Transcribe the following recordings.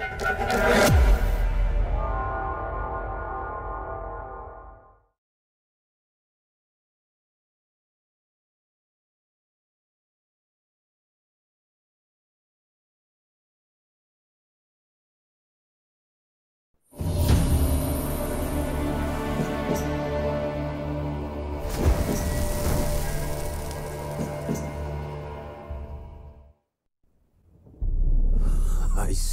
I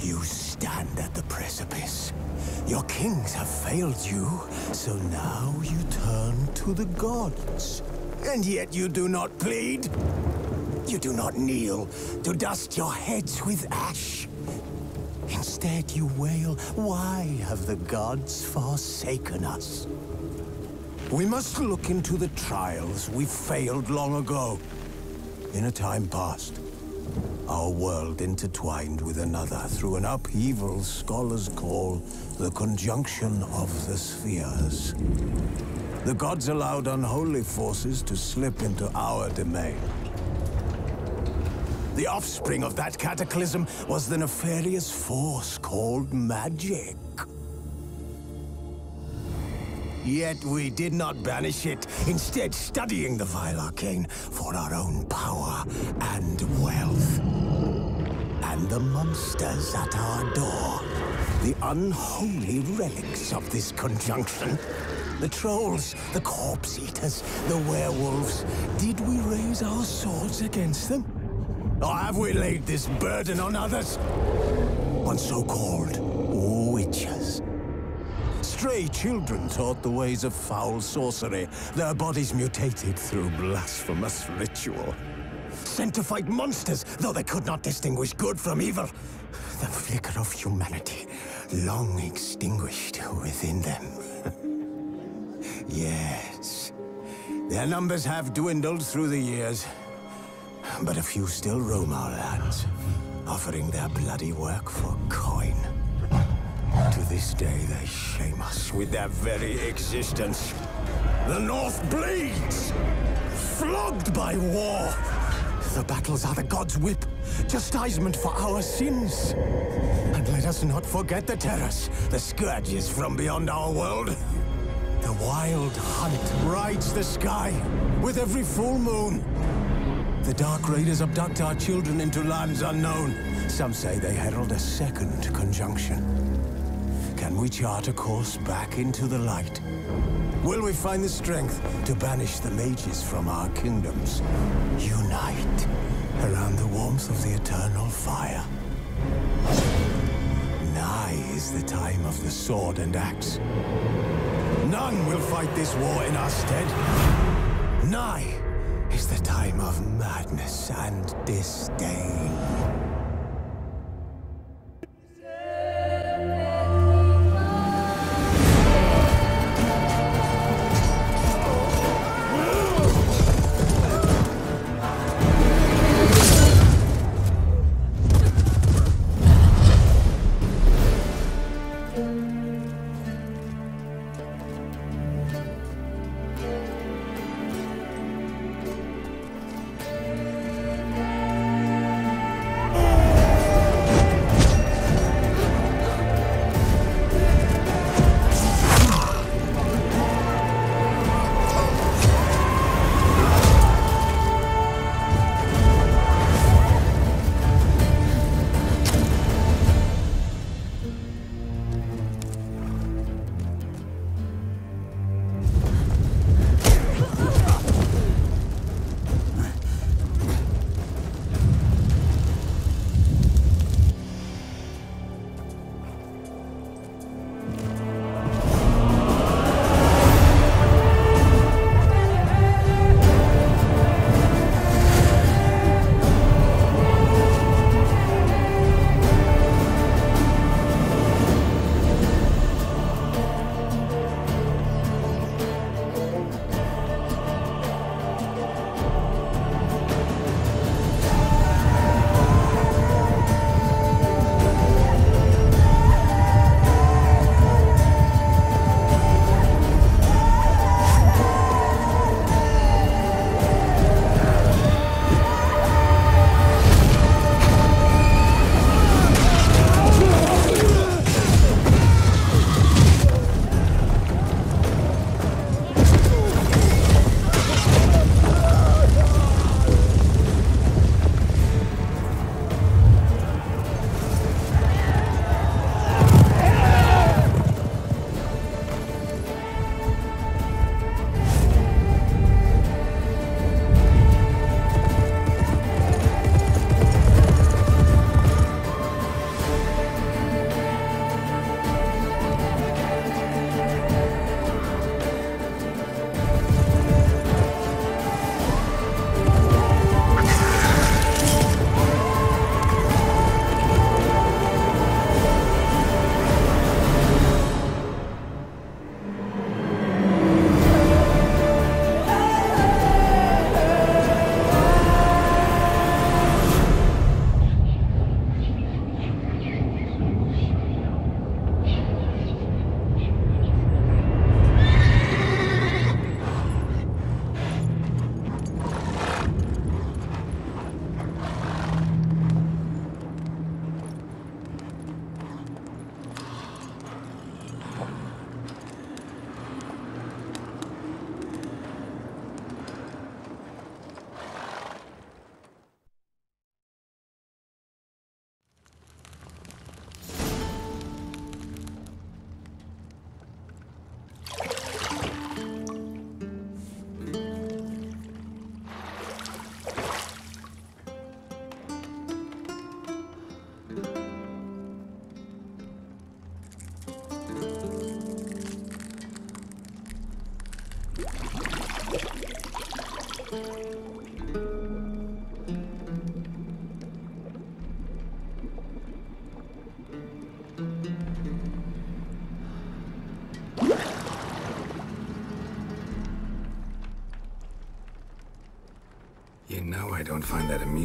you stand at the precipice. Your kings have failed you, so now you turn to the gods. And yet you do not plead. You do not kneel to dust your heads with ash. Instead you wail, why have the gods forsaken us? We must look into the trials we failed long ago. In a time past, our world intertwined with another through an upheaval scholars call the conjunction of the spheres. The gods allowed unholy forces to slip into our domain. The offspring of that cataclysm was the nefarious force called magic. Yet we did not banish it, instead studying the vile arcane for our own power and wealth. And the monsters at our door, the unholy relics of this conjunction. The trolls, the corpse eaters, the werewolves. Did we raise our swords against them? Or have we laid this burden on others? On so-called. Stray children taught the ways of foul sorcery, their bodies mutated through blasphemous ritual. Sent to fight monsters, though they could not distinguish good from evil. The flicker of humanity, long extinguished within them. yes, their numbers have dwindled through the years, but a few still roam our lands, offering their bloody work for coin. To this day, they shame us with their very existence. The North bleeds! Flogged by war! The battles are the gods' whip, chastisement for our sins. And let us not forget the terrors, the scourges from beyond our world. The wild hunt rides the sky with every full moon. The Dark Raiders abduct our children into lands unknown. Some say they herald a second conjunction. Can we chart a course back into the light? Will we find the strength to banish the mages from our kingdoms? Unite around the warmth of the eternal fire. Nigh is the time of the sword and axe. None will fight this war in our stead. Nigh is the time of madness and disdain.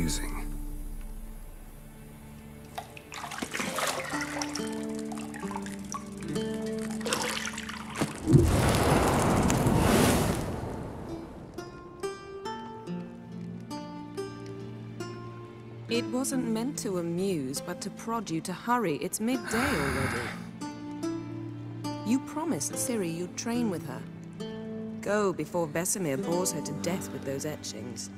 Amusing. It wasn't meant to amuse, but to prod you to hurry. It's midday already. You promised Ciri you'd train with her. Go before Vesemir bores her to death with those etchings.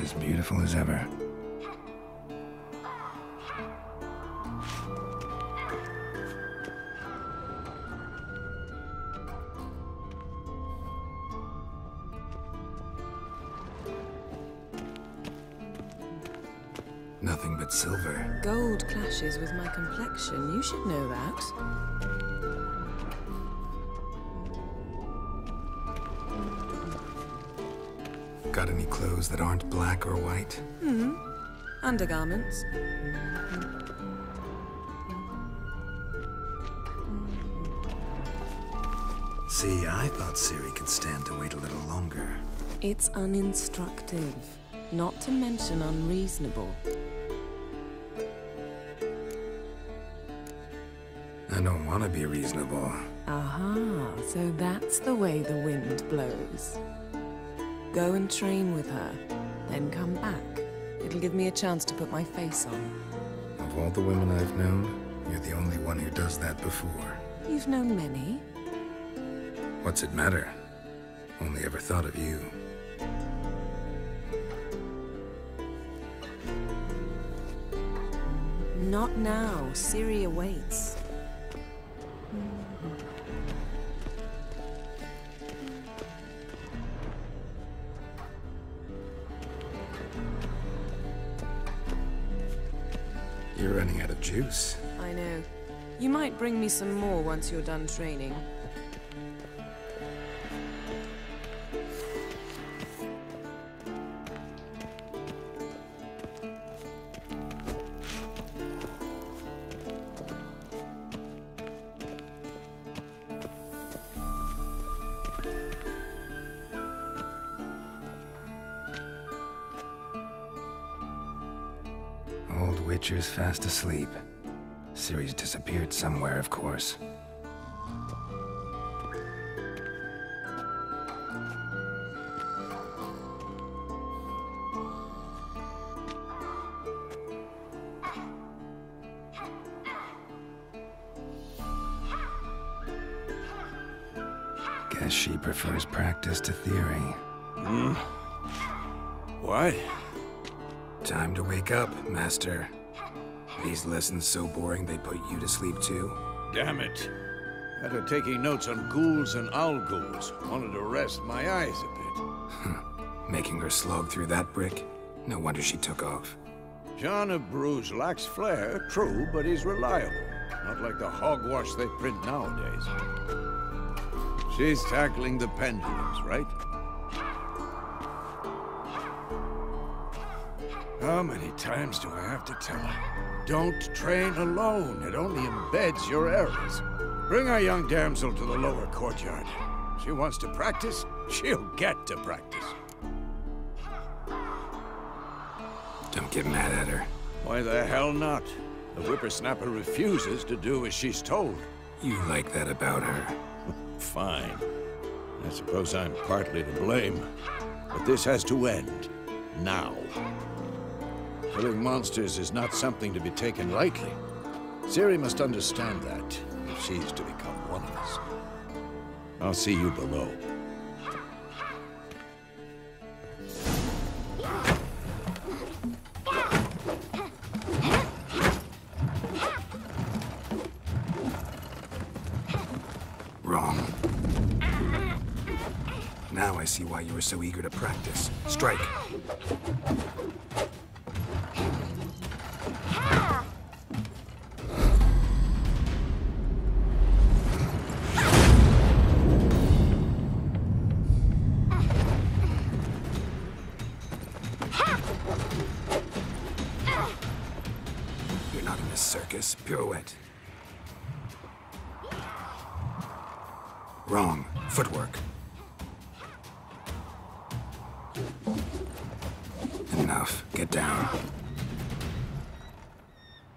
Pass beautiful as ever. Nothing but silver. Gold clashes with my complexion. You should know that. Got any clothes that aren't black or white? Hmm. Undergarments. See, I thought Ciri could stand to wait a little longer. It's uninstructive, not to mention unreasonable. I don't want to be reasonable. Aha, so that's the way the wind blows. Go and train with her, then come back. It'll give me a chance to put my face on. Of all the women I've known, you're the only one who does that before. You've known many. What's it matter? Only ever thought of you. Not now. Ciri awaits. Juice. I know. You might bring me some more once you're done training. Witcher's fast asleep. Ciri's disappeared somewhere, of course. Guess she prefers practice to theory. Hmm? What? Time to wake up, Master. These lessons so boring they put you to sleep too? Damn it. After taking notes on ghouls and alghouls, wanted to rest my eyes a bit. Making her slog through that brick? No wonder she took off. John of Bruges lacks flair, true, but he's reliable. Not like the hogwash they print nowadays. She's tackling the pendulums, right? How many times do I have to tell her? Don't train alone. It only embeds your errors. Bring our young damsel to the lower courtyard. She wants to practice, she'll get to practice. Don't get mad at her. Why the hell not? The whippersnapper refuses to do as she's told. You like that about her. Fine. I suppose I'm partly to blame. But this has to end. Now. Killing monsters is not something to be taken lightly. Ciri must understand that, if she's to become one of us. I'll see you below. Wrong. Now I see why you were so eager to practice. Strike.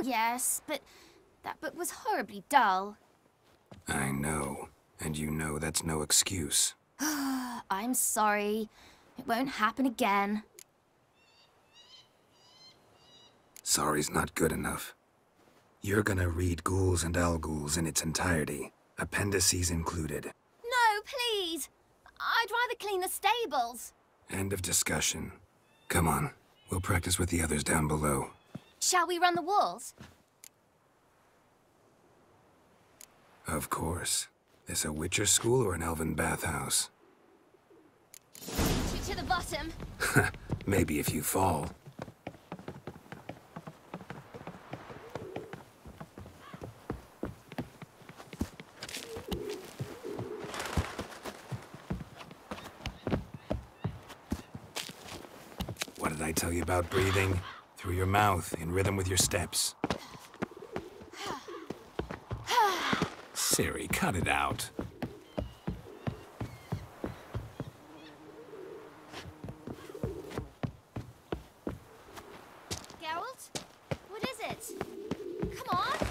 Well, yes, but that book was horribly dull. I know. And you know that's no excuse. I'm sorry. It won't happen again. Sorry's not good enough. You're gonna read Ghouls and Ghouls in its entirety, appendices included. No, please! I'd rather clean the stables. End of discussion. Come on, we'll practice with the others down below. Shall we run the walls? Of course. This a Witcher school or an elven bathhouse? To, to the bottom. Maybe if you fall. What did I tell you about breathing? Through your mouth, in rhythm with your steps. Ciri, cut it out. Geralt? What is it? Come on!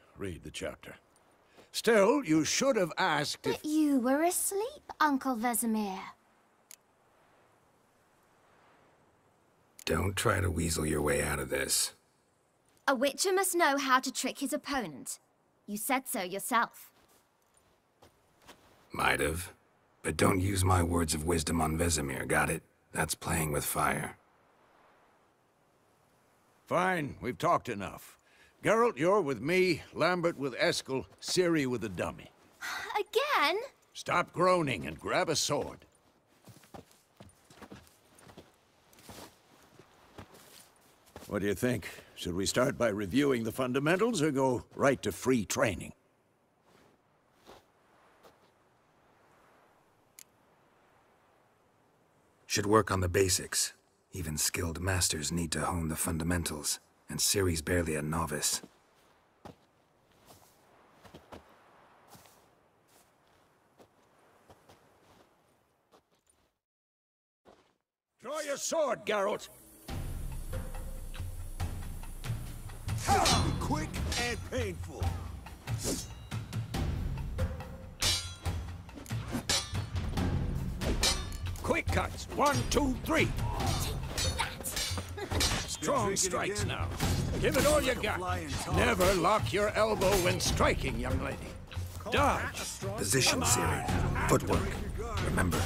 read the chapter. Still, you should have asked if... But you were asleep, Uncle Vesemir. Don't try to weasel your way out of this. A witcher must know how to trick his opponent. You said so yourself. Might have. But don't use my words of wisdom on Vesemir, got it? That's playing with fire. Fine, we've talked enough. Geralt, you're with me, Lambert with Eskel, Ciri with the dummy. Again? Stop groaning and grab a sword. What do you think? Should we start by reviewing the fundamentals or go right to free training? Should work on the basics. Even skilled masters need to hone the fundamentals, and Ciri's barely a novice. Draw your sword, Geralt! Quick and painful. Quick cuts! One, two, three! Strong strikes again? now. Give it all you got. Never lock your elbow when striking, young lady. Dodge! Position, Ciri. Footwork. Remember.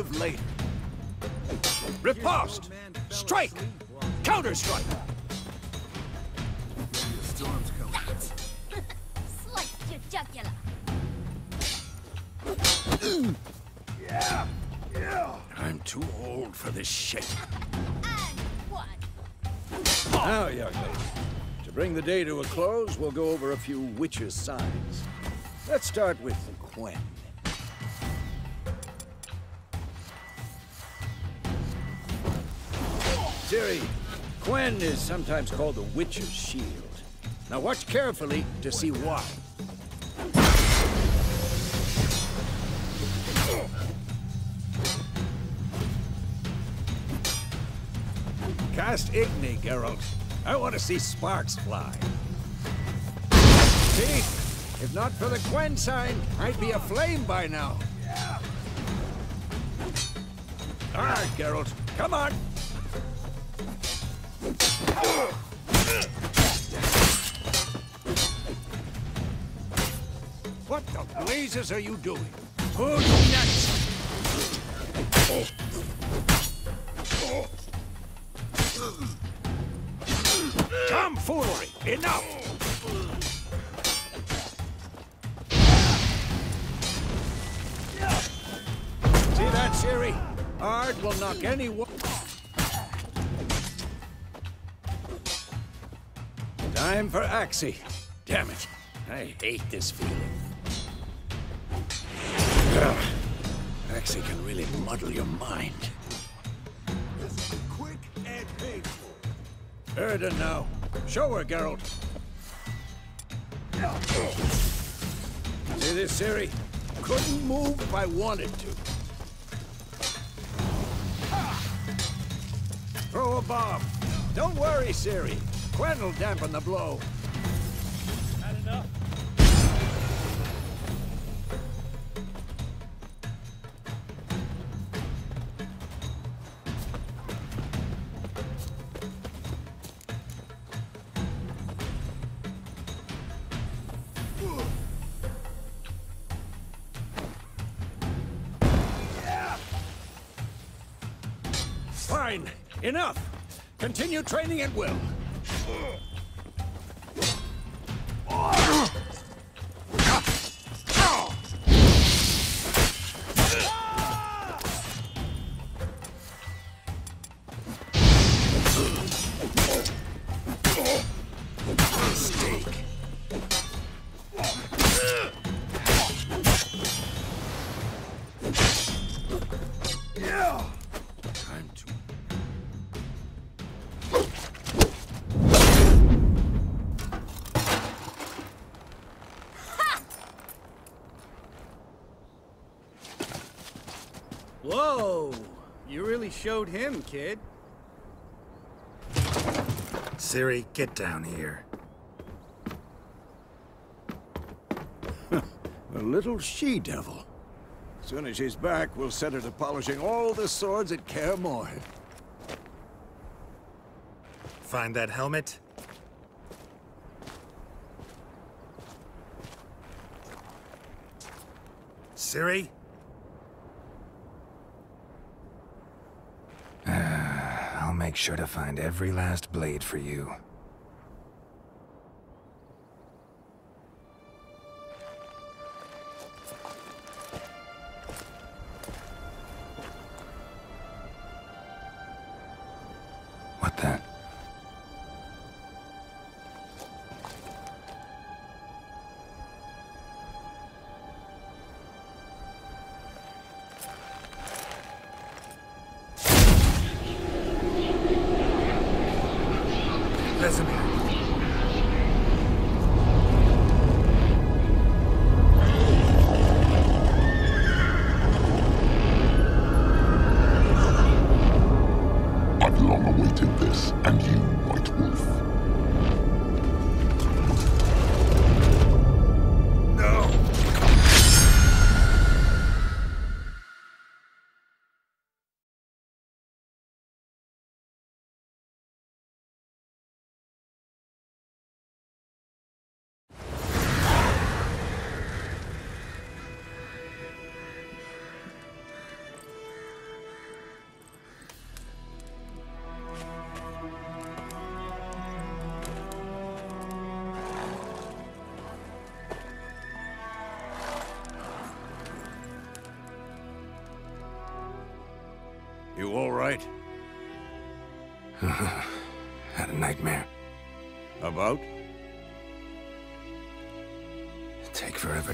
Live later. Riposte! Strike! Counter-strike! Storm's coming. Slice your jugular. I'm too old for this shit. Now, young lady, to bring the day to a close, we'll go over a few witches' signs. Let's start with Quen. Ciri, Quen is sometimes called the Witch's Shield. Now watch carefully to see why. Cast Igni, Geralt. I want to see sparks fly. See? If not for the Quen sign, I'd be aflame by now. All right, Geralt. Come on. What the blazes are you doing? Who's next? Tomfoolery! Enough! See that, Ciri? Ard will knock any Time for Axii. Damn it. I hate this feeling. Ugh. Axii can really muddle your mind. Quick and painful. Now. Show her, Geralt. See this, Ciri? Couldn't move if I wanted to. Throw a bomb. Don't worry, Ciri. Quen will dampen the blow. Fine. Enough. Continue training at will. Showed him, kid. Ciri, get down here. A little she-devil. Soon as she's back, we'll set her to polishing all the swords at Kaer Morhen. Find that helmet? Ciri? I'll make sure to find every last blade for you.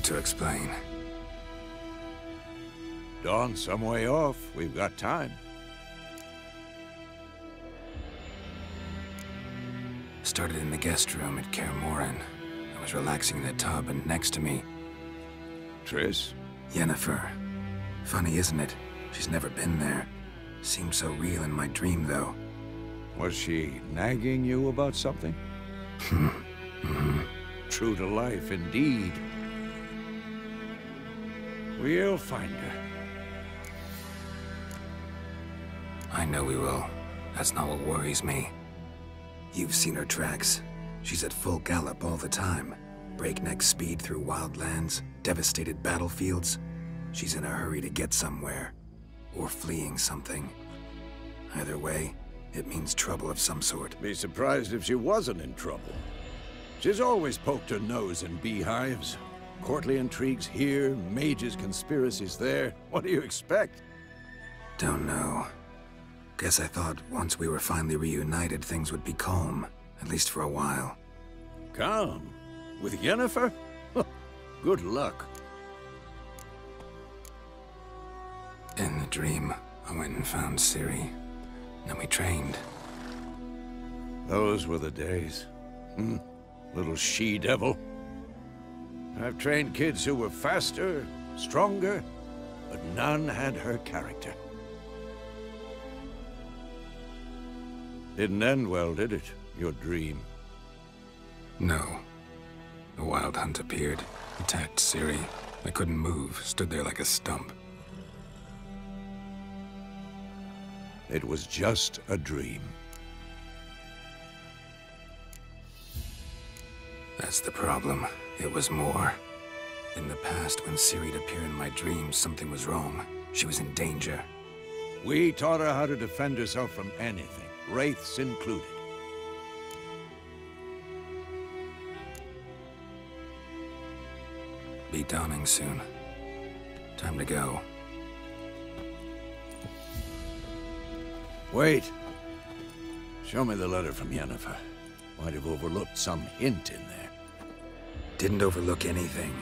To explain. Dawn some way off. We've got time. Started in the guest room at Kaer. I was relaxing in the tub, and next to me, Triss? Yennefer. Funny, isn't it? She's never been there. Seemed so real in my dream, though. Was she nagging you about something? Hmm. Mm-hmm. True to life, indeed. We'll find her. I know we will. That's not what worries me. You've seen her tracks. She's at full gallop all the time. Breakneck speed through wild lands, devastated battlefields. She's in a hurry to get somewhere. Or fleeing something. Either way, it means trouble of some sort. Be surprised if she wasn't in trouble. She's always poked her nose in beehives. Courtly intrigues here, mages' conspiracies there. What do you expect? Don't know. Guess I thought once we were finally reunited, things would be calm. At least for a while. Calm? With Yennefer? Good luck. In the dream, I went and found Ciri. Then we trained. Those were the days. Hmm. Little she-devil. I've trained kids who were faster, stronger, but none had her character. Didn't end well, did it? Your dream. No. The Wild Hunt appeared, attacked Ciri. I couldn't move, stood there like a stump. It was just a dream. That's the problem. It was more. In the past, when Ciri'd appear in my dreams, something was wrong. She was in danger. We taught her how to defend herself from anything, wraiths included. Be dawning soon. Time to go. Wait. Show me the letter from Yennefer. Might have overlooked some hint in there. Didn't overlook anything.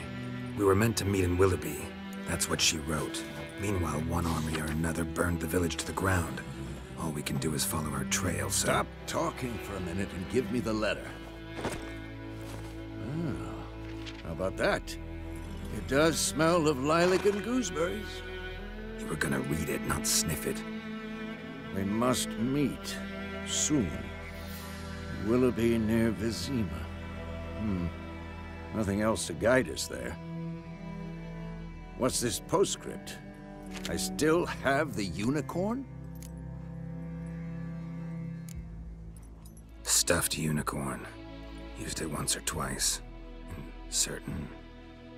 We were meant to meet in Willoughby. That's what she wrote. Meanwhile, one army or another burned the village to the ground. All we can do is follow her trail, so... Stop talking for a minute and give me the letter. Ah, how about that? It does smell of lilac and gooseberries. You were gonna read it, not sniff it. We must meet. Soon. Willoughby near Vizima. Hmm. Nothing else to guide us there. What's this postscript? I still have the unicorn? Stuffed unicorn. Used it once or twice. In certain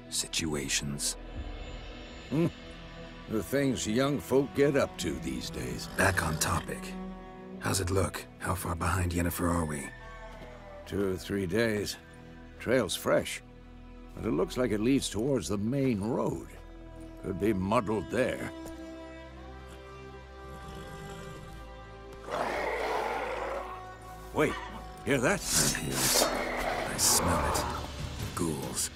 situations. Hmm. The things young folk get up to these days. Back on topic. How's it look? How far behind Yennefer are we? Two or three days. Trail's fresh. But it looks like it leads towards the main road. Could be muddled there. Wait, hear that? I. I smell it. Ghouls.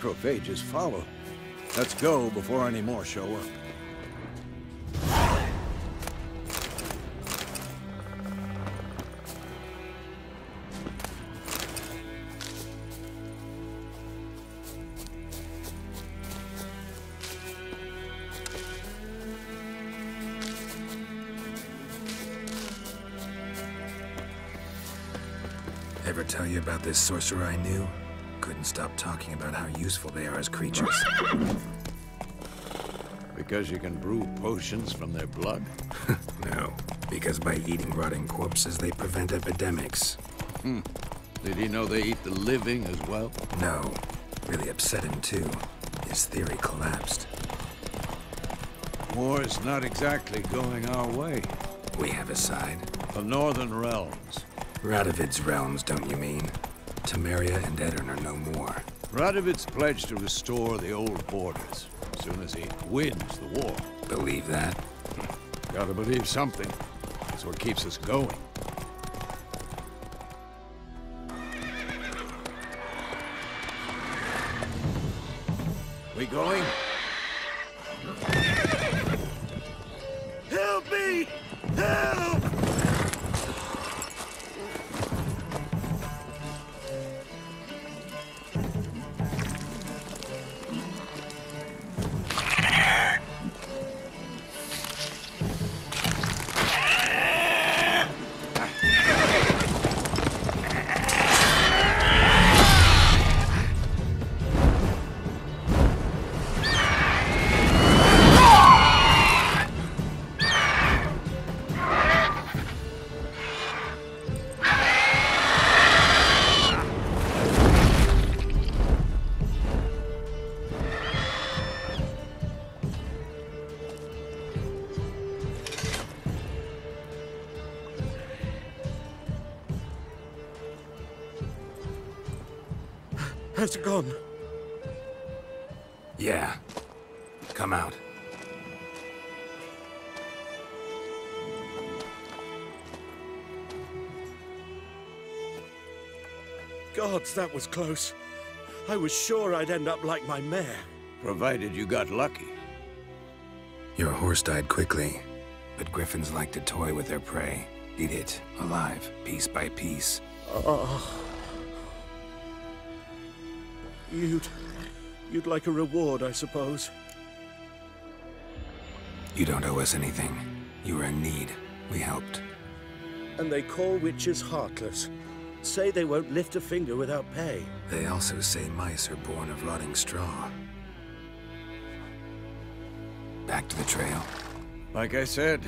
Pass, necrophages follow. Let's go before any more show up. Ever tell you about this sorcerer I knew? Stop talking about how useful they are as creatures. Because you can brew potions from their blood? no, because by eating rotting corpses, they prevent epidemics. Hmm. Did he know they eat the living as well? No, really upset him too. His theory collapsed. War is not exactly going our way. We have a side. The Northern Realms. Radovid's realms, don't you mean? Temeria and Aedirn are no more. Radovid's pledged to restore the old borders as soon as he wins the war. Believe that? Gotta believe something. That's what keeps us going. We going? Has it gone? Yeah. Come out. Gods, that was close. I was sure I'd end up like my mare. Provided you got lucky. Your horse died quickly, but griffins like to toy with their prey. Eat it, alive, piece by piece. Oh. You'd... you'd like a reward, I suppose. You don't owe us anything. You were in need. We helped. And they call witchers heartless. Say they won't lift a finger without pay. They also say mice are born of rotting straw. Back to the trail. Like I said,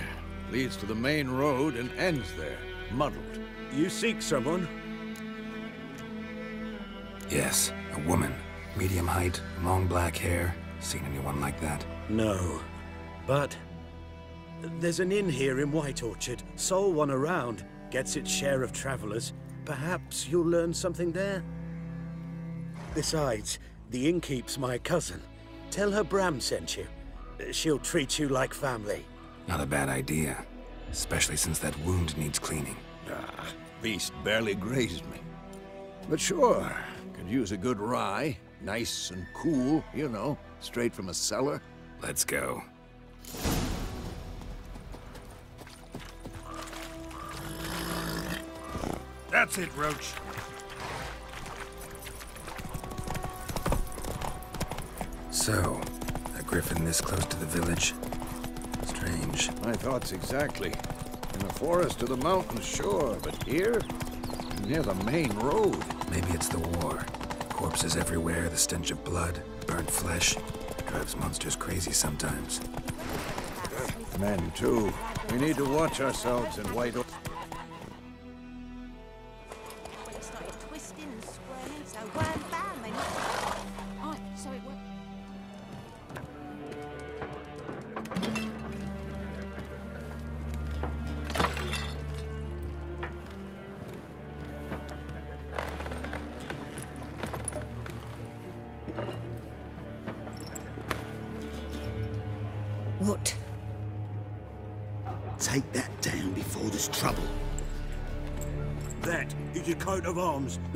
leads to the main road and ends there, muddled. You seek someone? Yes, a woman. Medium height, long black hair. Seen anyone like that? No. But... There's an inn here in White Orchard. Sole one around. Gets its share of travelers. Perhaps you'll learn something there? Besides, the innkeep's my cousin. Tell her Bram sent you. she'll treat you like family. Not a bad idea. Especially since that wound needs cleaning. Ah, beast barely grazed me. But sure, use a good rye. Nice and cool, you know, straight from a cellar. Let's go. That's it, Roach. So, a griffin this close to the village? Strange. My thoughts exactly. In the forest to the mountains, sure, but here? Near the main road. Maybe it's the war. Corpses everywhere, the stench of blood, burnt flesh. Drives monsters crazy sometimes. Men, too. We need to watch ourselves in White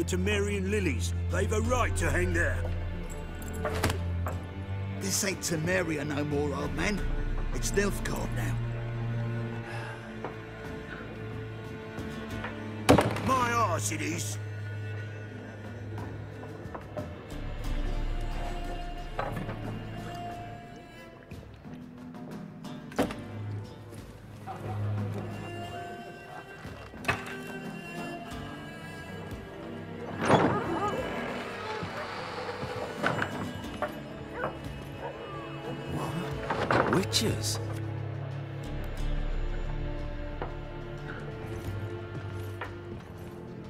arms, the Temerian lilies. They've a right to hang there. This ain't Temeria no more, old man. It's Nilfgaard now. My arse it is. Witchers?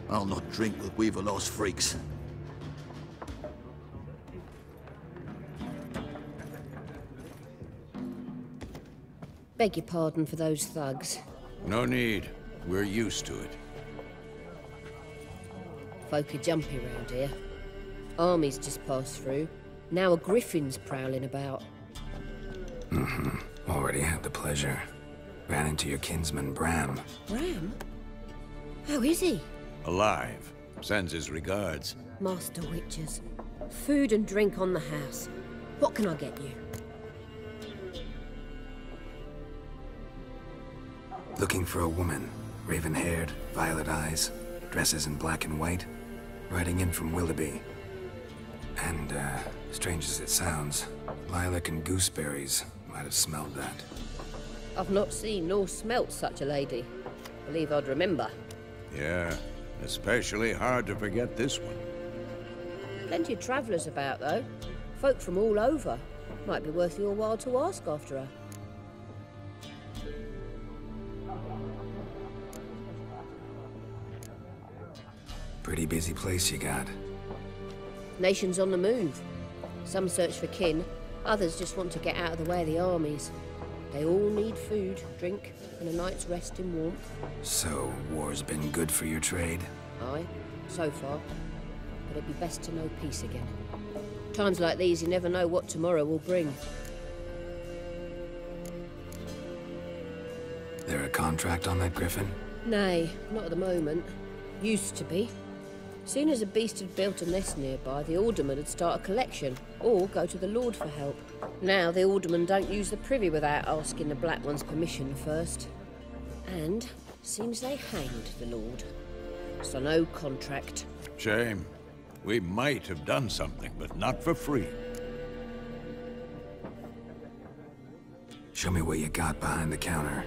I'll not drink with Weaver Lost freaks. Beg your pardon for those thugs. No need. We're used to it. Folk are jumpy round here. Armies just passed through. Now a griffin's prowling about. Pleasure. Ran into your kinsman, Bram. Bram? How is he? Alive. Sends his regards. Master Witchers. Food and drink on the house. What can I get you? Looking for a woman. Raven-haired, violet eyes, dresses in black and white. Riding in from Willoughby. And, uh, strange as it sounds, lilac and gooseberries might have smelled that. I've not seen nor smelt such a lady. Believe I'd remember. Yeah, especially hard to forget this one. Plenty of travellers about, though. Folk from all over. Might be worth your while to ask after her. Pretty busy place you got. Nations on the move. Some search for kin, others just want to get out of the way of the armies. They all need food, drink, and a night's rest in warmth. So, war's been good for your trade? Aye, so far. But it'd be best to know peace again. Times like these, you never know what tomorrow will bring. There a contract on that griffin? Nay, not at the moment. Used to be. Soon as a beast had built a nest nearby, the alderman would start a collection, or go to the lord for help. Now the alderman don't use the privy without asking the Black One's permission first. And seems they hanged the lord. So no contract. Shame. We might have done something, but not for free. Show me what you got behind the counter.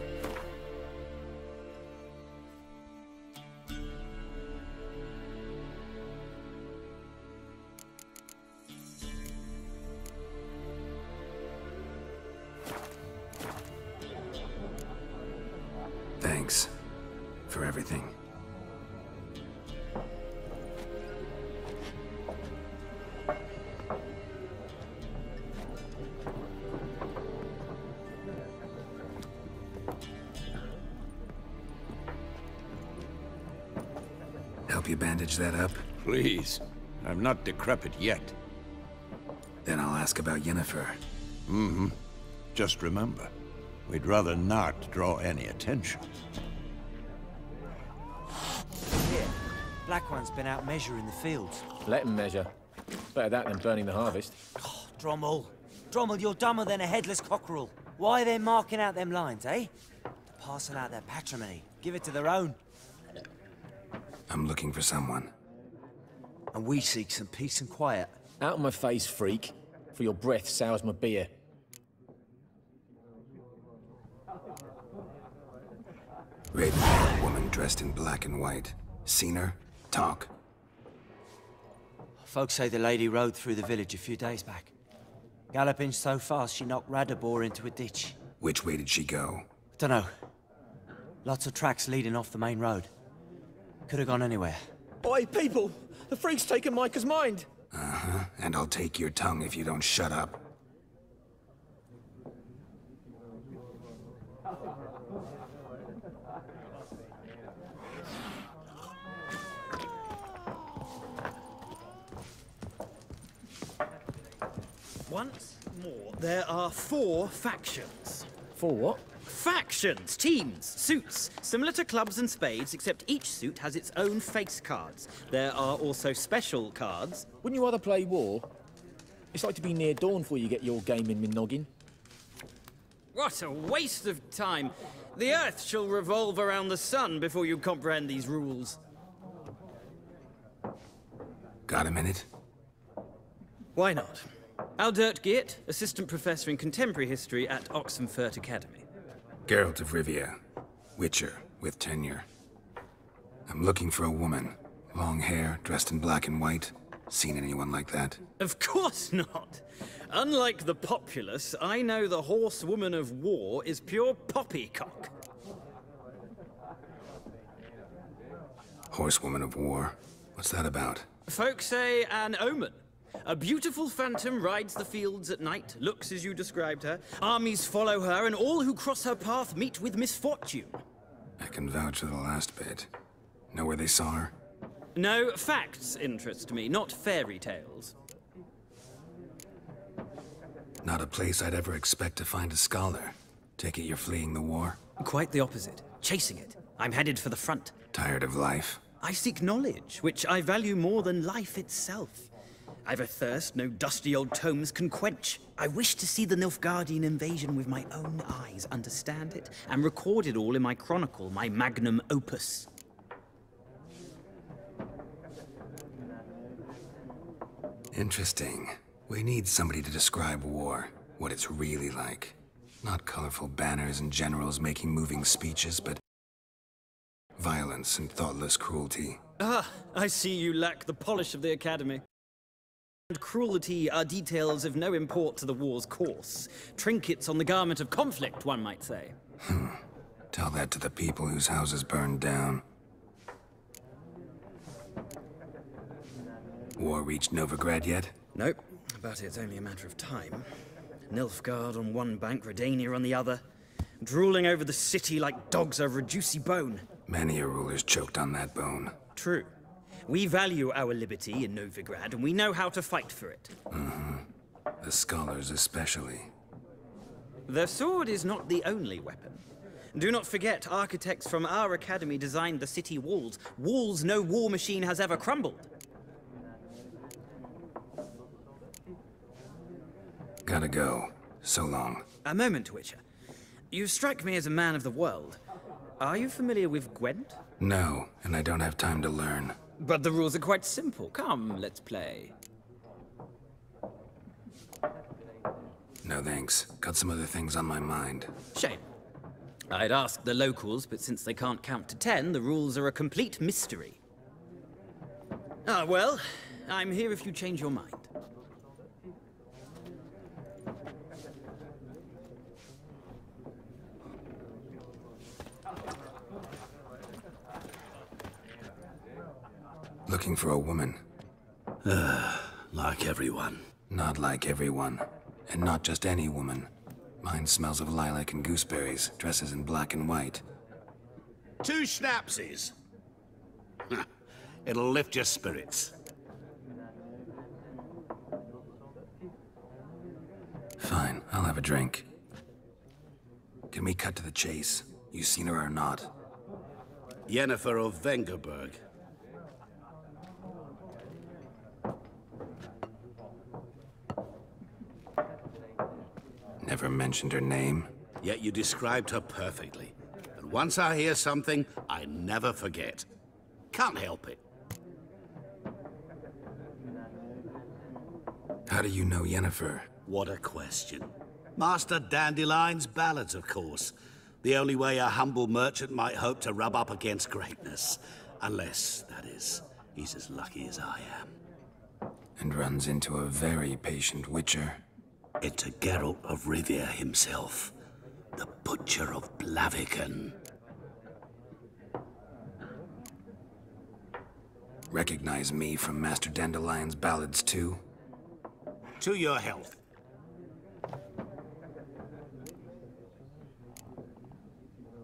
Help you bandage that up? Please. I'm not decrepit yet. Then I'll ask about Yennefer. Mm-hmm. Just remember, we'd rather not draw any attention. Here, Black One's been out measuring the fields. Let him measure. Better that than burning the harvest. Drommel. Drommel, you're dumber than a headless cockerel. Why are they marking out them lines, eh? To parcel out their patrimony. Give it to their own. I'm looking for someone. And we seek some peace and quiet. Out of my face, freak. For your breath sours my beer. Raven, woman dressed in black and white. Seen her? Talk. Folks say the lady rode through the village a few days back. Galloping so fast she knocked Radabor into a ditch. Which way did she go? I Dunno. Lots of tracks leading off the main road. Could have gone anywhere. Oi, people! The freak's taken Micah's mind! Uh-huh. And I'll take your tongue if you don't shut up. Once more, there are four factions. For what? Factions, teams, suits, similar to clubs and spades, except each suit has its own face cards. There are also special cards. Wouldn't you rather play war? It's like to be near dawn before you get your game in noggin. What a waste of time! The Earth shall revolve around the sun before you comprehend these rules. Got a minute? Why not? Aldert Geert, Assistant Professor in Contemporary History at Oxenfurt Academy. Geralt of Rivia. Witcher, with tenure. I'm looking for a woman. Long hair, dressed in black and white. Seen anyone like that? Of course not! Unlike the populace, I know the horsewoman of war is pure poppycock. Horsewoman of War. What's that about? Folk say an omen. A beautiful phantom rides the fields at night, looks as you described her. Armies follow her, and all who cross her path meet with misfortune. I can vouch for the last bit. Know where they saw her? No, facts interest me, not fairy tales. Not a place I'd ever expect to find a scholar. Take it you're fleeing the war? Quite the opposite. Chasing it. I'm headed for the front. Tired of life? I seek knowledge, which I value more than life itself. I've a thirst no dusty old tomes can quench. I wish to see the Nilfgaardian invasion with my own eyes, understand it, and record it all in my chronicle, my magnum opus. Interesting. We need somebody to describe war, what it's really like. Not colorful banners and generals making moving speeches, but violence and thoughtless cruelty. Ah, I see you lack the polish of the Academy. And cruelty are details of no import to the war's course. Trinkets on the garment of conflict, one might say. Hmm. Tell that to the people whose houses burned down. War reached Novigrad yet? Nope, but it's only a matter of time. Nilfgaard on one bank, Redania on the other. Drooling over the city like dogs over a juicy bone. Many a ruler's choked on that bone. True. We value our liberty in Novigrad, and we know how to fight for it. Mm-hmm. The scholars especially. The sword is not the only weapon. Do not forget, architects from our academy designed the city walls. Walls no war machine has ever crumbled. Gotta go. So long. A moment, Witcher. You strike me as a man of the world. Are you familiar with Gwent? No, and I don't have time to learn. But the rules are quite simple. Come, let's play. No thanks. Got some other things on my mind. Shame. I'd ask the locals, but since they can't count to ten, the rules are a complete mystery. Ah, well, I'm here if you change your mind. Looking for a woman. like everyone. Not like everyone. And not just any woman. Mine smells of lilac and gooseberries, dresses in black and white. Two schnapsies. It'll lift your spirits. Fine, I'll have a drink. Can we cut to the chase? You seen her or not? Yennefer of Vengerberg. Never mentioned her name. Yet you described her perfectly. And once I hear something, I never forget. Can't help it. How do you know Yennefer? What a question. Master Dandelion's ballads, of course. The only way a humble merchant might hope to rub up against greatness. Unless, that is, he's as lucky as I am. And runs into a very patient witcher. Into Geralt of Rivia himself. The Butcher of Blaviken. Recognize me from Master Dandelion's ballads, too? To your health.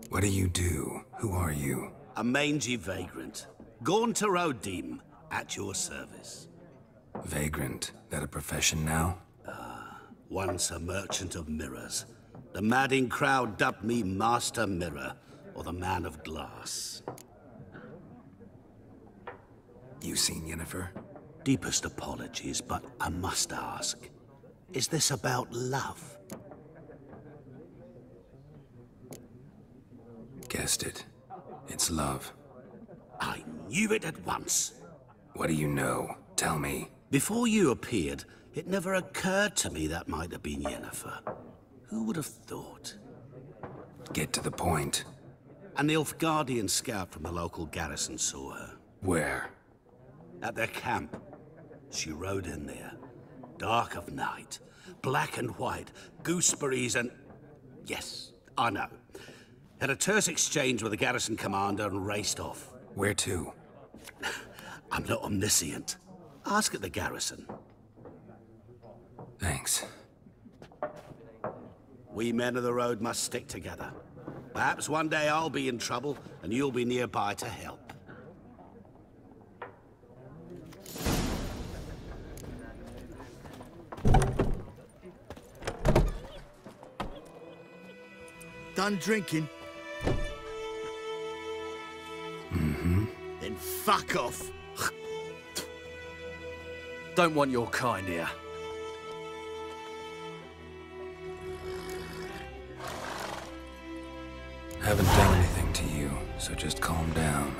What do you do? Who are you? A mangy vagrant. Gaunter O'Dim, at your service. Vagrant. That a profession now? Once a merchant of mirrors. The madding crowd dubbed me Master Mirror, or the Man of Glass. You seen Yennefer? Deepest apologies, but I must ask. Is this about love? Guessed it. It's love. I knew it at once. What do you know? Tell me. Before you appeared, it never occurred to me that might have been Yennefer. Who would have thought? Get to the point. An Nilfgaardian scout from the local garrison saw her. Where? At their camp. She rode in there. Dark of night. Black and white. Gooseberries and... Yes, I know. Had a terse exchange with the garrison commander and raced off. Where to? I'm not omniscient. Ask at the garrison. Thanks. We men of the road must stick together. Perhaps one day I'll be in trouble, and you'll be nearby to help. Done drinking? Mm-hmm. Then fuck off. Don't want your kind here. I haven't done anything to you, so just calm down.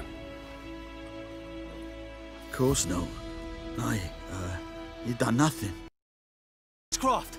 Of course no. I, uh, you done nothing. Croft!